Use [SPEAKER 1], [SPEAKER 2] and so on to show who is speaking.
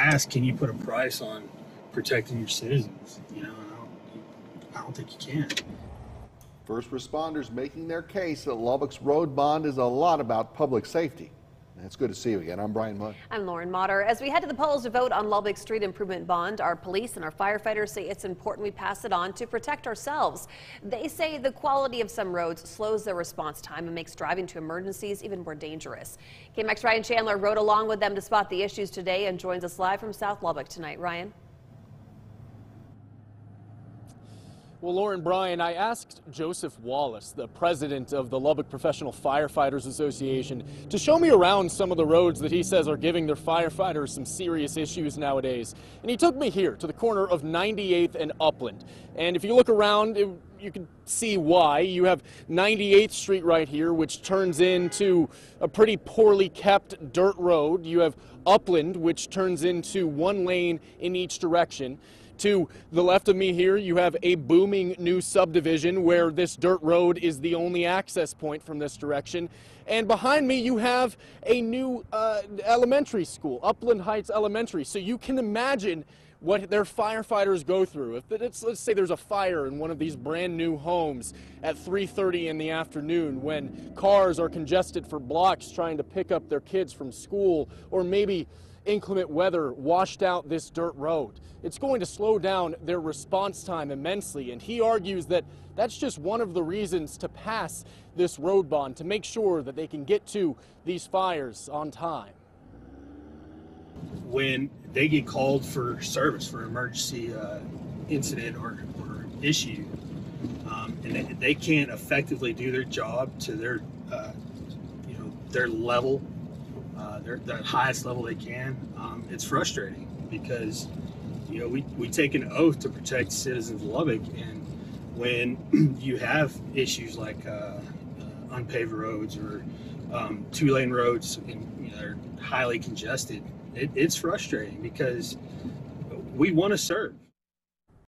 [SPEAKER 1] ask, can you put a price on protecting your citizens? You know, I don't, I don't think you can.
[SPEAKER 2] First responders making their case that Lubbock's road bond is a lot about public safety. It's good to see you again. I'm Brian Mudd.
[SPEAKER 3] I'm Lauren Motter. As we head to the polls to vote on Lubbock Street Improvement Bond, our police and our firefighters say it's important we pass it on to protect ourselves. They say the quality of some roads slows their response time and makes driving to emergencies even more dangerous. KMX Ryan Chandler rode along with them to spot the issues today and joins us live from South Lubbock tonight. Ryan?
[SPEAKER 4] Well, Lauren Brian, I asked Joseph Wallace, the president of the Lubbock Professional Firefighters Association, to show me around some of the roads that he says are giving their firefighters some serious issues nowadays. And he took me here to the corner of 98th and Upland. And if you look around, it, you can see why. You have 98th Street right here, which turns into a pretty poorly kept dirt road. You have Upland, which turns into one lane in each direction. To the left of me here, you have a booming new subdivision where this dirt road is the only access point from this direction. And behind me, you have a new uh, elementary school, Upland Heights Elementary. So you can imagine what their firefighters go through. If it's, let's say there's a fire in one of these brand new homes at 3:30 in the afternoon when cars are congested for blocks trying to pick up their kids from school or maybe inclement weather washed out this dirt road. It's going to slow down their response time immensely, and he argues that that's just one of the reasons to pass this road bond to make sure that they can get to these fires on time.
[SPEAKER 1] When they get called for service for emergency uh, incident or, or issue, um, and they, they can't effectively do their job to their, uh, you know, their level, uh, their, their highest level they can, um, it's frustrating because, you know, we, we take an oath to protect citizens of Lubbock, and when you have issues like uh, uh, unpaved roads or um, two lane roads and you know, they're highly congested, it, it's frustrating because we want to serve.